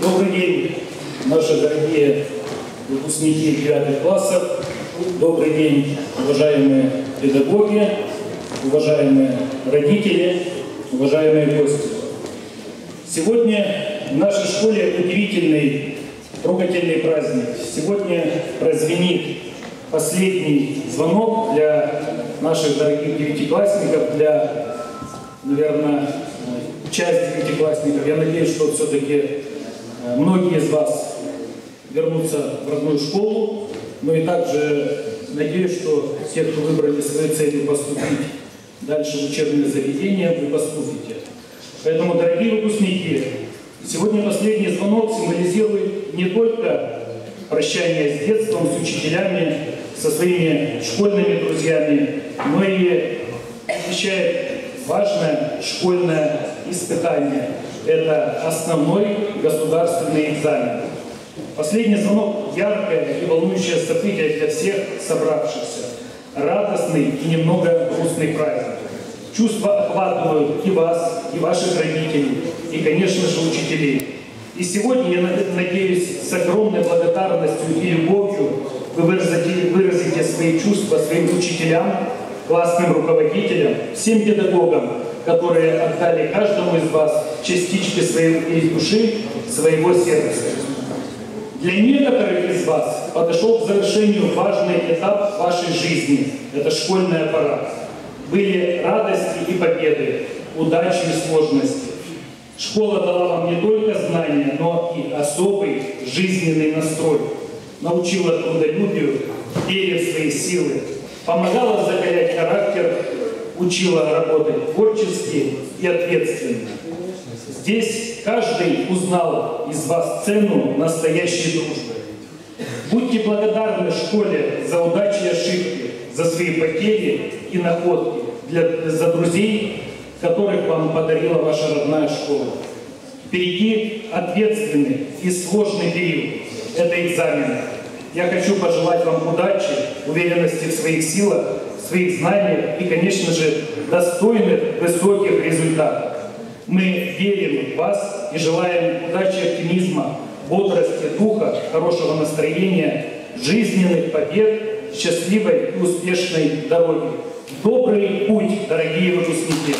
Добрый день, наши дорогие выпускники девятых классов. Добрый день, уважаемые педагоги, уважаемые родители, уважаемые гости. Сегодня в нашей школе удивительный, трогательный праздник. Сегодня прозвенит последний звонок для наших дорогих девятиклассников, для, наверное, часть девятиклассников. Я надеюсь, что все-таки многие из вас вернутся в родную школу, но и также надеюсь, что те, кто выбрали своей целью поступить дальше в учебное заведение, вы поступите. Поэтому, дорогие выпускники, сегодня последний звонок символизирует не только прощание с детством, с учителями, со своими школьными друзьями, но и обещает важное школьное испытание. Это основной государственный экзамен. Последний звонок – яркое и волнующее событие для всех собравшихся. Радостный и немного грустный праздник. Чувства охватывают и вас, и ваших родителей, и, конечно же, учителей. И сегодня, я надеюсь, с огромной благодарностью и любовью вы выразите, выразите свои чувства своим учителям, классным руководителям, всем педагогам, которые отдали каждому из вас частички своей души, своего сердца. Для некоторых из вас подошел к завершению важный этап вашей жизни. Это школьная пора. Были радости и победы, удачи и сложности. Школа дала вам не только знания, но и особый жизненный настрой. Научила трудолюбию, вере в свои силы, помогала закалять характер, учила работать творчески и ответственно. Здесь каждый узнал из вас цену настоящей дружбы. Будьте благодарны школе за удачи и ошибки, за свои потери и находки, для, за друзей, которых вам подарила ваша родная школа. Впереди ответственный и сложный период. Это экзамены. Я хочу пожелать вам удачи, уверенности в своих силах, в своих знаниях и, конечно же, достойных высоких результатов. Мы верим в вас и желаем удачи, оптимизма, бодрости, духа, хорошего настроения, жизненных побед, счастливой и успешной дороги. Добрый путь, дорогие выпускники!